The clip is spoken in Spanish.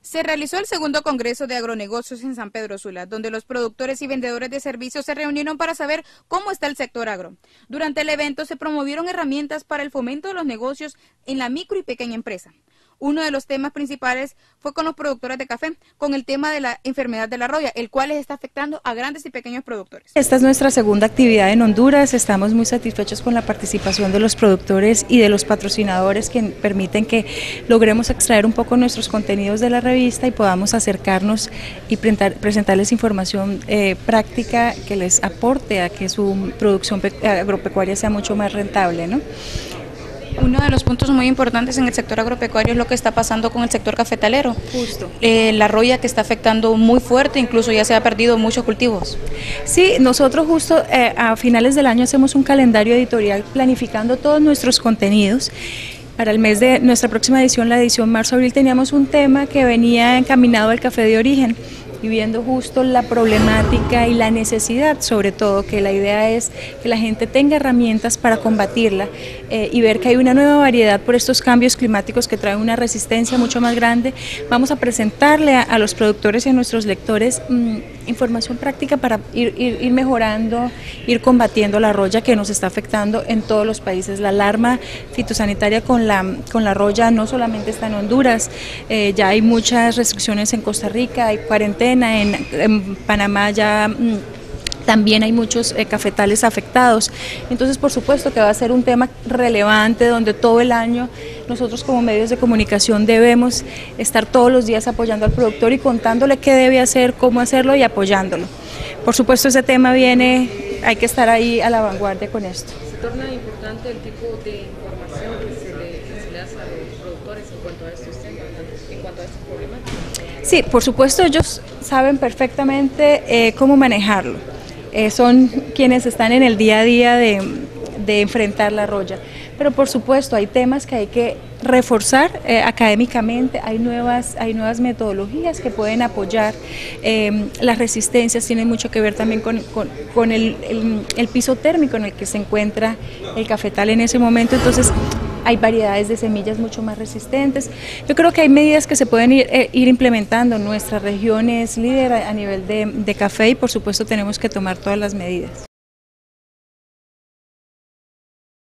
Se realizó el segundo Congreso de Agronegocios en San Pedro Sula, donde los productores y vendedores de servicios se reunieron para saber cómo está el sector agro. Durante el evento se promovieron herramientas para el fomento de los negocios en la micro y pequeña empresa. Uno de los temas principales fue con los productores de café, con el tema de la enfermedad de la roya, el cual les está afectando a grandes y pequeños productores. Esta es nuestra segunda actividad en Honduras, estamos muy satisfechos con la participación de los productores y de los patrocinadores que permiten que logremos extraer un poco nuestros contenidos de la revista y podamos acercarnos y presentarles información eh, práctica que les aporte a que su producción agropecuaria sea mucho más rentable. ¿no? Uno de los puntos muy importantes en el sector agropecuario es lo que está pasando con el sector cafetalero. Justo. Eh, la roya que está afectando muy fuerte, incluso ya se ha perdido muchos cultivos. Sí, nosotros justo eh, a finales del año hacemos un calendario editorial planificando todos nuestros contenidos. Para el mes de nuestra próxima edición, la edición marzo-abril, teníamos un tema que venía encaminado al café de origen y viendo justo la problemática y la necesidad, sobre todo, que la idea es que la gente tenga herramientas para combatirla eh, y ver que hay una nueva variedad por estos cambios climáticos que traen una resistencia mucho más grande. Vamos a presentarle a, los productores y a nuestros lectores mm, información práctica para ir, ir, mejorando, ir combatiendo la roya que nos está afectando en todos los países. La alarma fitosanitaria con la, con la roya no solamente está en Honduras, eh, ya hay muchas restricciones en Costa Rica, hay cuarentena en, Panamá ya mm, también hay muchos eh, cafetales afectados. Entonces, por supuesto que va a ser un tema relevante donde todo el año nosotros como medios de comunicación debemos estar todos los días apoyando al productor y contándole qué debe hacer, cómo hacerlo y apoyándolo. Por supuesto, ese tema viene, hay que estar ahí a la vanguardia con esto. ¿Se torna importante el tipo de información que se le, hace a los productores en cuanto a estos temas, en cuanto a estos problemáticas? Sí, por supuesto, ellos saben perfectamente eh, cómo manejarlo. Eh, son quienes están en el día a día de, enfrentar la roya. Pero por supuesto hay temas que hay que reforzar eh, académicamente, hay nuevas, hay nuevas metodologías que pueden apoyar las resistencias, tienen mucho que ver también con, el, el, piso térmico en el que se encuentra el cafetal en ese momento. Entonces hay variedades de semillas mucho más resistentes. Yo creo que hay medidas que se pueden ir, eh, implementando. Nuestra región es líder a, nivel de café y por supuesto tenemos que tomar todas las medidas.